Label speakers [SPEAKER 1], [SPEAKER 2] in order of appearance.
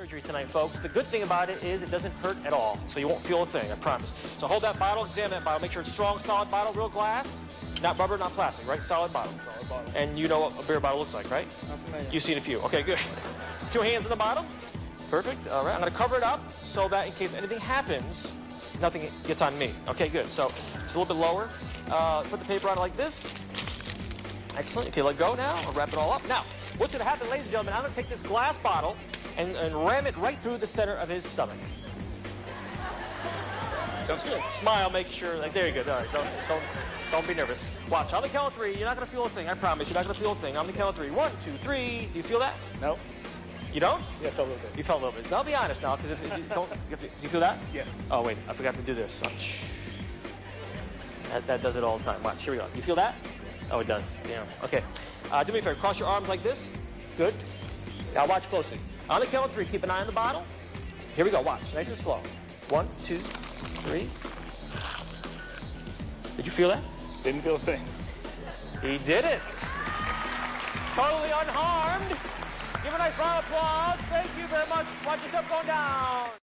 [SPEAKER 1] surgery tonight, folks. The good thing about it is it doesn't hurt at all, so you won't feel a thing, I promise. So hold that bottle, examine that bottle. Make sure it's strong, solid bottle, real glass. Not rubber, not plastic, right? Solid bottle.
[SPEAKER 2] Solid bottle.
[SPEAKER 1] And you know what a beer bottle looks like, right? You've seen a few. Okay, good. Two hands in the bottom. Perfect. All right, I'm going to cover it up so that in case anything happens, nothing gets on me. Okay, good. So it's a little bit lower. Uh, put the paper on it like this. Excellent. Okay, let go now. I'll wrap it all up. Now, what's going to happen, ladies and gentlemen, I'm going to take this glass bottle and, and ram it right through the center of his stomach.
[SPEAKER 2] Sounds good.
[SPEAKER 1] Smile, make sure, like, there you go. All right, don't, don't, don't be nervous. Watch, I'm on the count of three, you're not going to feel a thing. I promise. You're not going to feel a thing. On the count of three. One, two, three. Do you feel that?
[SPEAKER 2] No.
[SPEAKER 1] You don't?
[SPEAKER 2] Yeah, felt a little bit.
[SPEAKER 1] You felt a little bit. Now I'll be honest now, because if, if you don't, you, have you feel that?
[SPEAKER 2] Yeah.
[SPEAKER 1] Oh wait, I forgot to do this. Shh. That, that does it all the time. Watch, here we go. You feel that? Oh, it does. Yeah. Okay. Uh, do me a favor. Cross your arms like this. Good. Now watch closely. On the count of three, keep an eye on the bottle. Here we go. Watch. Nice and slow. One, two, three. Did you feel that?
[SPEAKER 2] Didn't feel a thing.
[SPEAKER 1] He did it. Totally unharmed. Give a nice round of applause. Thank you very much. Watch yourself going down.